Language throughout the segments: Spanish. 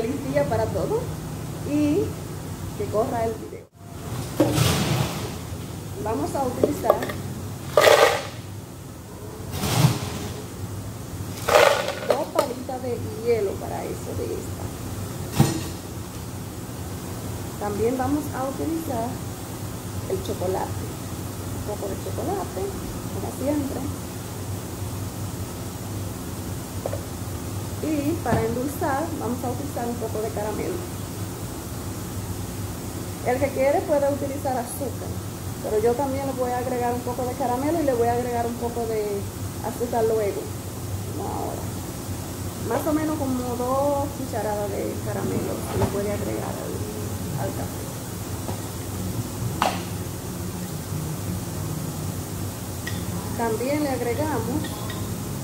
feliz día para todos y que corra el video. Vamos a utilizar dos palitas de hielo para eso de esta. También vamos a utilizar el chocolate. Un poco de chocolate, como siempre. Y para endulzar vamos a utilizar un poco de caramelo. El que quiere puede utilizar azúcar, pero yo también le voy a agregar un poco de caramelo y le voy a agregar un poco de azúcar luego, ahora. Más o menos como dos cucharadas de caramelo se le puede agregar al café. También le agregamos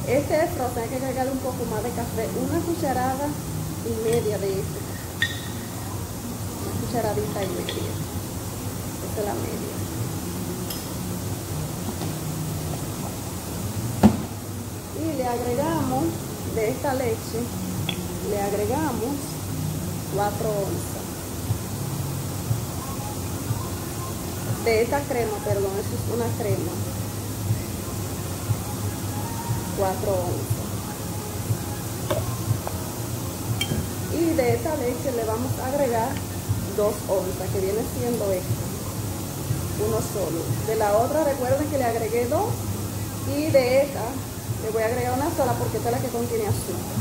este es frozen, hay que agregarle un poco más de café, una cucharada y media de este. Una cucharadita y media. Esta es la media. Y le agregamos de esta leche, le agregamos 4 onzas. De esta crema, perdón, eso es una crema 4 onzas. Y de esta leche le vamos a agregar 2 onzas, que viene siendo esta. Uno solo. De la otra recuerden que le agregué 2 y de esta le voy a agregar una sola porque esta es la que contiene azúcar.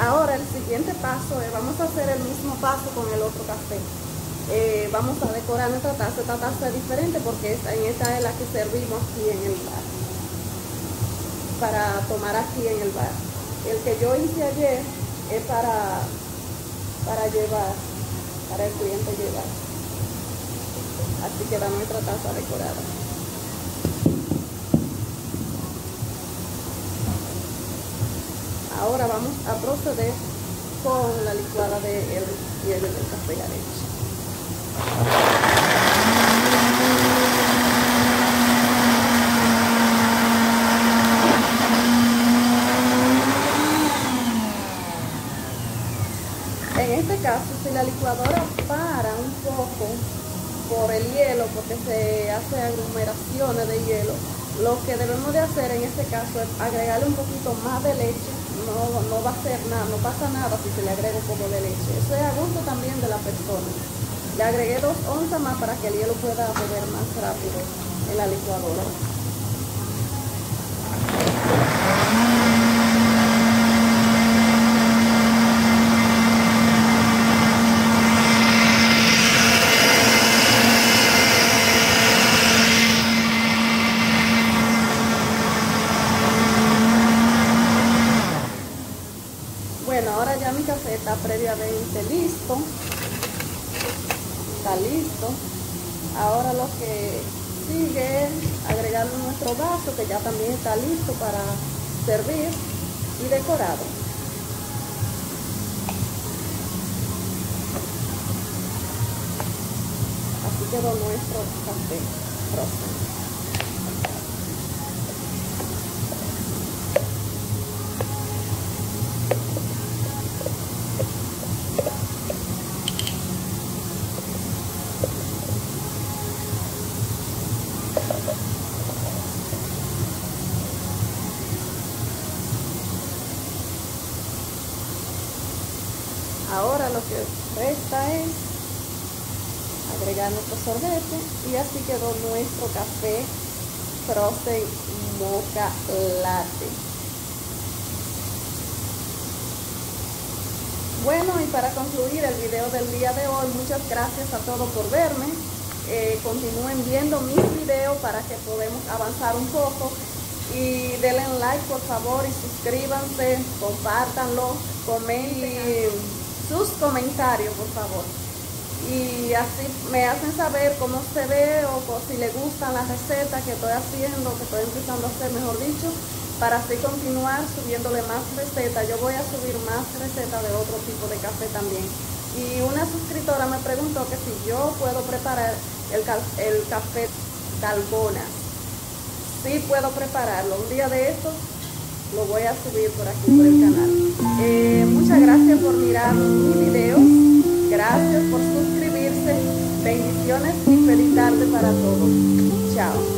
Ahora el siguiente paso es, vamos a hacer el mismo paso con el otro café. Eh, vamos a decorar nuestra taza. Esta taza es diferente porque esta, en esta es la que servimos aquí en el bar. Para tomar aquí en el bar. El que yo hice ayer es para, para llevar, para el cliente llevar. Así queda nuestra taza decorada. Ahora vamos a proceder con la licuada de el hielo del café En este caso, si la licuadora para un poco por el hielo, porque se hace aglomeraciones de hielo, lo que debemos de hacer en este caso es agregarle un poquito más de leche. No, no va a hacer nada, no pasa nada si se le agrega un poco de leche. Eso es a gusto también de la persona. Le agregué dos onzas más para que el hielo pueda beber más rápido en la licuadora. Bueno, ahora ya mi café está previamente listo está listo. Ahora lo que sigue es agregarle nuestro vaso que ya también está listo para servir y decorado. Así quedó nuestro café. Ahora lo que resta es agregar nuestro sorbete y así quedó nuestro café frozen mocha latte. Bueno, y para concluir el video del día de hoy, muchas gracias a todos por verme. Eh, continúen viendo mis videos para que podamos avanzar un poco y denle like por favor y suscríbanse, compártanlo, comenten sus comentarios por favor y así me hacen saber cómo se ve o, si les gustan las recetas que estoy haciendo, que estoy empezando a hacer mejor dicho para así continuar subiéndole más recetas. Yo voy a subir más recetas de otro tipo de café también. Y una suscriptora me preguntó que si yo puedo preparar el, el café Dalgona. Sí puedo prepararlo. Un día de estos lo voy a subir por aquí por el canal. Eh, muchas gracias por mirar mi video. Gracias por suscribirse. Bendiciones y feliz tarde para todos. Chao.